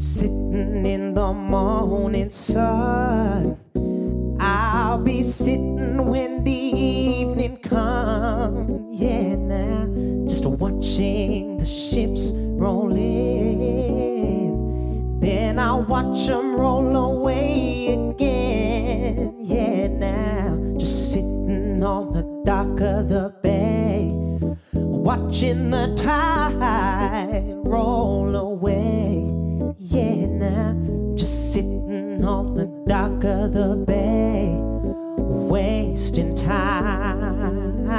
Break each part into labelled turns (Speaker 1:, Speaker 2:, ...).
Speaker 1: Sitting in the morning sun. I'll be sitting when the evening comes. Yeah, now just watching the ships roll in. Then I'll watch them roll away again. Yeah, now just sitting on the dock of the bay, watching the tide roll away. Yeah, now I'm just sitting on the dock of the bay, wasting time.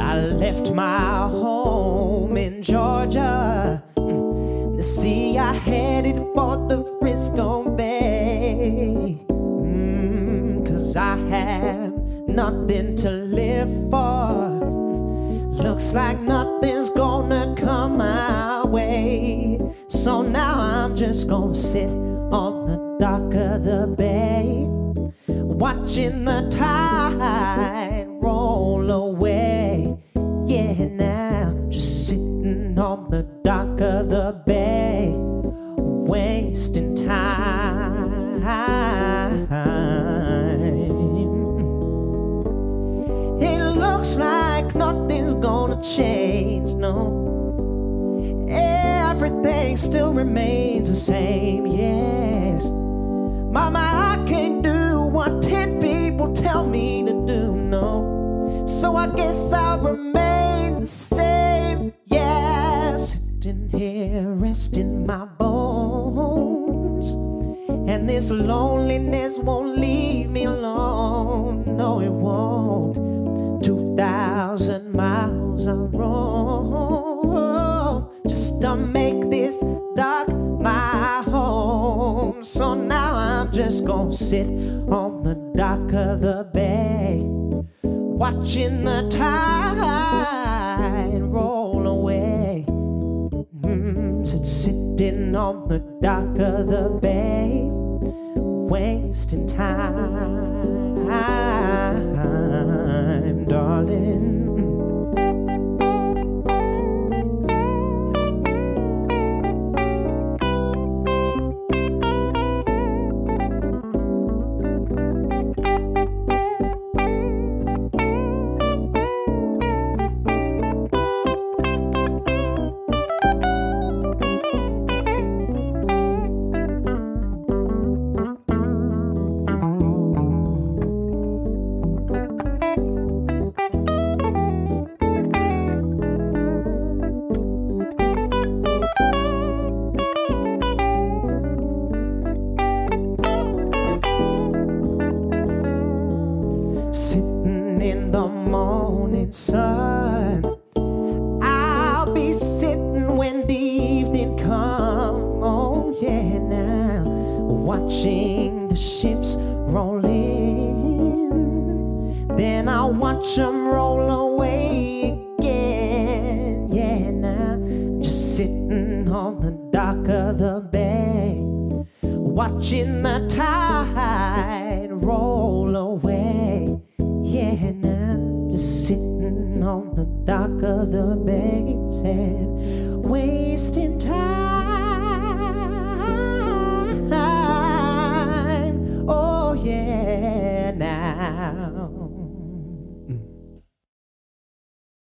Speaker 1: I left my home in Georgia. See, I headed for the Frisco Bay. Mm, Cause I have nothing to live for. Looks like nothing's come my way. So now I'm just gonna sit on the dock of the bay, watching the tide roll away. Yeah, now just sitting on the dock of the bay, wasting time. It looks like nothing's gonna change, no. Everything still remains the same, yes. Mama, I can't do what ten people tell me to do, no. So I guess I'll remain the same, yeah. Sitting here resting my bones. And this loneliness won't leave me alone, no, it won't. Two thousand miles I roam just to make gonna sit on the dock of the bay, watching the tide roll away. Mm, sit sitting on the dock of the bay, wasting time, morning sun. I'll be sitting when the evening come. Oh yeah, now watching the ships roll in. Then I'll watch them roll away again. Yeah, now just sitting on the dock of the bay, watching the tide roll away. Yeah, just sitting on the dock of the bay, said, wasting time. Oh, yeah, now.